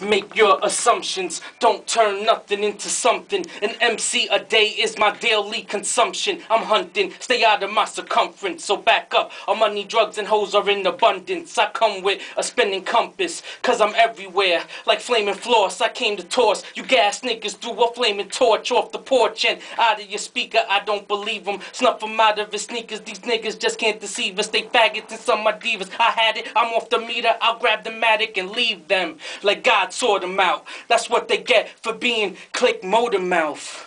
Make your assumptions. Don't turn nothing into something. An MC a day is my daily consumption. I'm hunting. Stay out of my circumference. So back up. All money, drugs, and hoes are in abundance. I come with a spinning compass. Cause I'm everywhere. Like flaming floss. I came to toss. You gas niggas through a flaming torch off the porch and out of your speaker. I don't believe them. Snuff them out of his sneakers. These niggas just can't deceive us. They faggots and some my divas. I had it. I'm off the meter. I'll grab the matic and leave them. Like God sort them out. That's what they get for being click motor mouth.